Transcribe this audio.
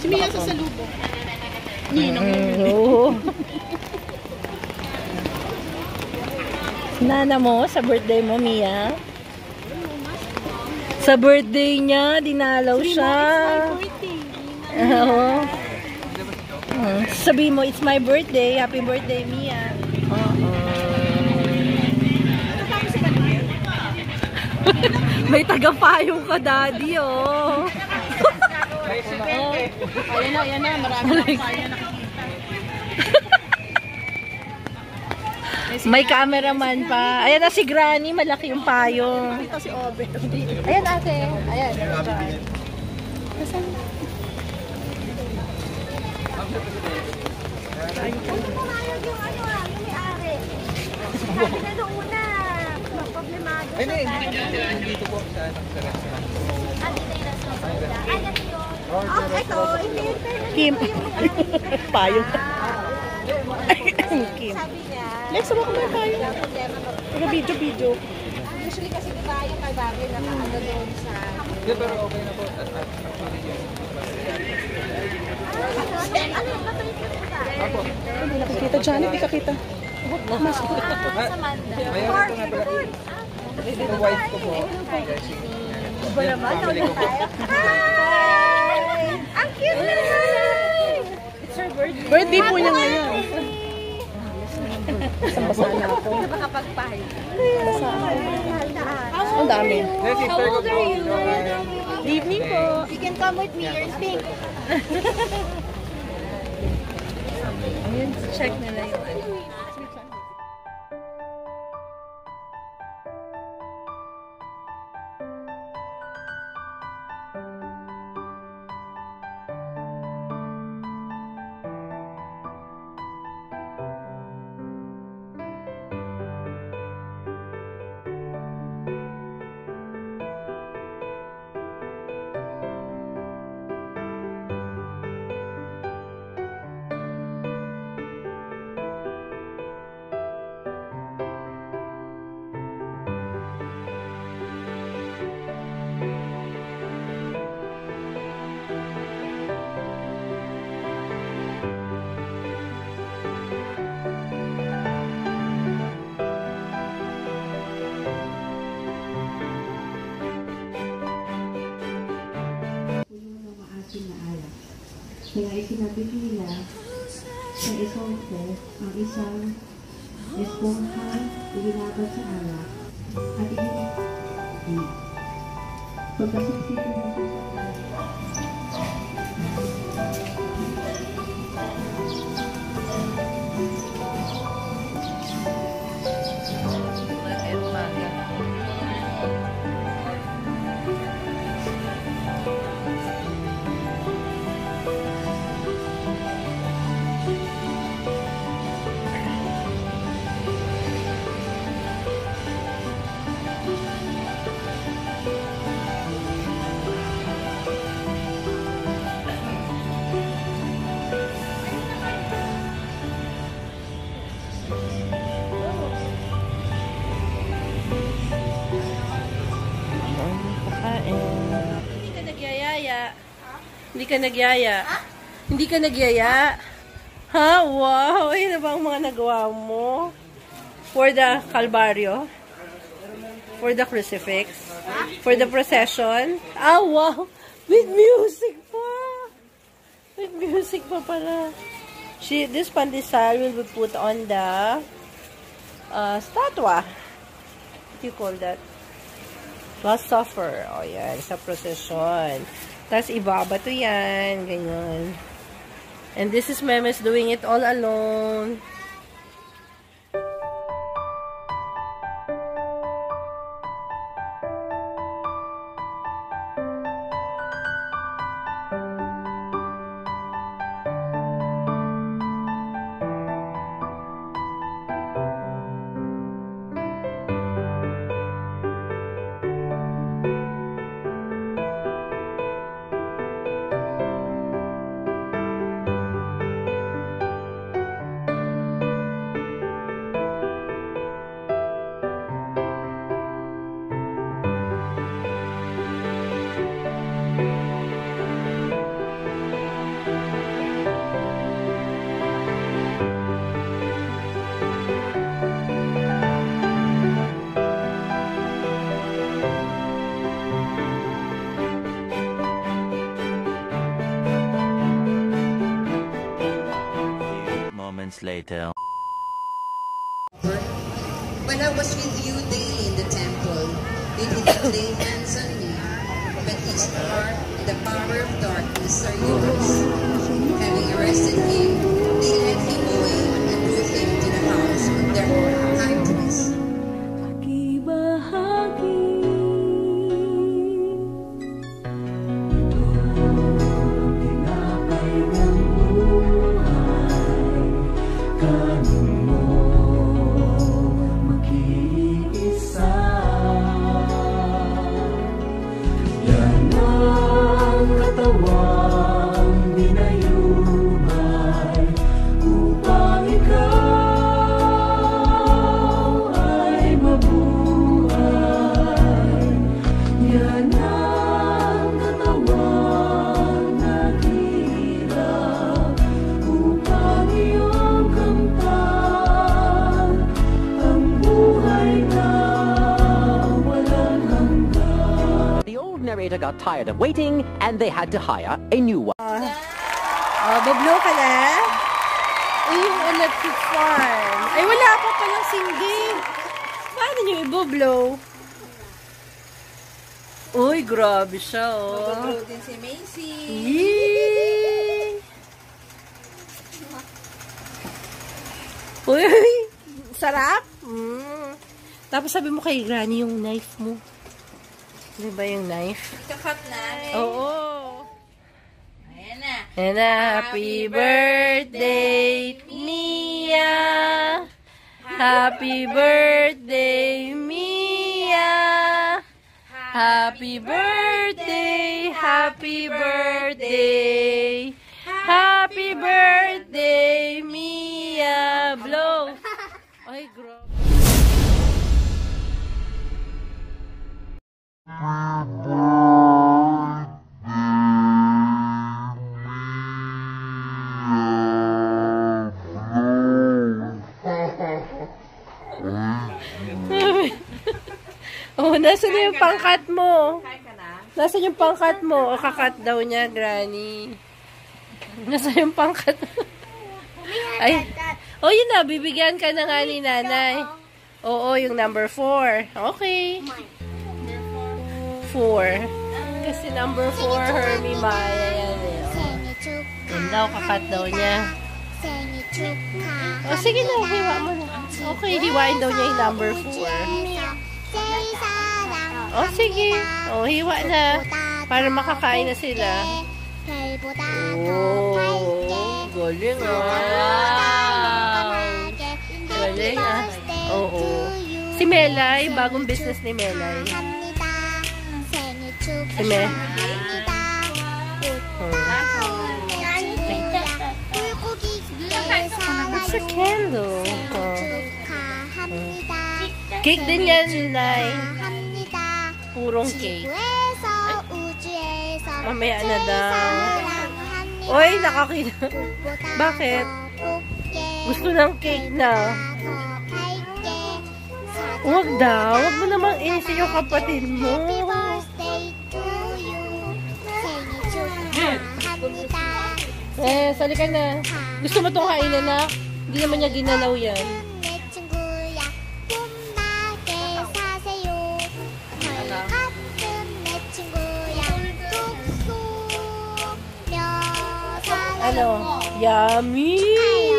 Si Mia sa salubo. Mm, Oo. Nana mo, sa birthday mo, Mia? Sa birthday niya, dinalaw siya. Oo. Uh, sabi mo, it's my birthday. Happy birthday, Mia. Oo. May tagapayong ka, daddy, oh. Ayan na, ayan na. Marami na kaya na. May cameraman pa. Ayan na si Granny, malaki yung payong. Ito si Obe. Ayan ate. Ayan. Pumayag yung ano ah, yung may-ari. Sabi na doon una, problemado Ay, siya. hindi, hindi, dito po sa sa restaurant. Ah, dito yung restaurant. Ay, ganito yun. Ah, ito, hindi, fairness Kim. ito yung may-ari. Payong. Ah, Kim. Sabi niya, Lex, sabak mo tayo. wala problema. mag- video, video. Usually kasi di ba yung kay Bobby nakaano doon sa... Hindi, pero okay na po. At, at, actually. Ah, ano, ano yung batuloy ka ba? Apo. Hindi nakikita, Johnny, hindi kakita. Ah, sa Manda. Mayroon Park, ito nga pala. wife ko po. Iba naman, Family ko po. Hi! Cute naman! Birthday po niya ngayon. Basa na ako. Makapagpahay. Ang dami. Yes, sister ko po. Evening po. You can come with me, you're pink. Ayun, check nila yung ano. Nila sa isang ang isang esponja ilinaban sa alak at ininit. Pagkasiksik ng Hindi Hindi ka nagyaya. Hindi ka nagyaya. Ha? Wow! Ayun na ba ang mga nagawa mo? For the Calvario? For the crucifix? For the procession? Ah, wow! With music pa! With music pa pala. She, this pandesal will be put on the uh, statua. What do you call that? Last Supper. O, yan. Sa procession. Tapos, ibaba to yan. Ganyan. And this is Memes doing it all alone. Minutes later. When I was with you daily in the temple, you did not lay hands on me, but his heart the power of darkness are yours. Having arrested they him narrator got tired of waiting and they had to hire a new one. Oh, bablow ka na? Ay, yung electric fan. Ay, wala pa palang singging. Paano nyo i-blow? Uy, grabe siya, oh. din si Macy. Yee! Uy, sarap. Mm. Tapos sabi mo kay Granny yung knife mo. Di ba yung knife? Kakat na. Oo. Ayan na. And happy birthday, Mia. Happy birthday, Mia. Happy birthday, happy birthday. Happy birthday, Mia. Nasaan yung pangkat mo? Nasaan yung pangkat mo? O kakat daw niya, granny. Nasaan yung pangkat? Ay. Oh, yun na. Bibigyan ka na nga ni nanay. Oo, yung number 4. Okay. 4. Kasi number 4, Hermie Maya yan eh. Yun daw, oh, kakat daw niya. O, oh, sige na. Hiwa mo na. Okay, hiwain daw niya yung number 4. Say sarang. Oh, sige. Oh, hiwa na. Para makakain na sila. Oh, galing ah. Galing ah. Oo. Oh, oh. Si Melay, bagong business ni Melay. Si Melay. Oh. It's a candle. Oh. Cake din yan, Nay. Purong cake. Mamaya na daw. Oy, nakakina. Bakit? Gusto ng cake na. Huwag daw. Huwag mo namang inisin yung kapatid mo. Eh, sali ka na. Gusto mo itong kainan na? Hindi naman niya ginalaw yan. Ano? Yummy!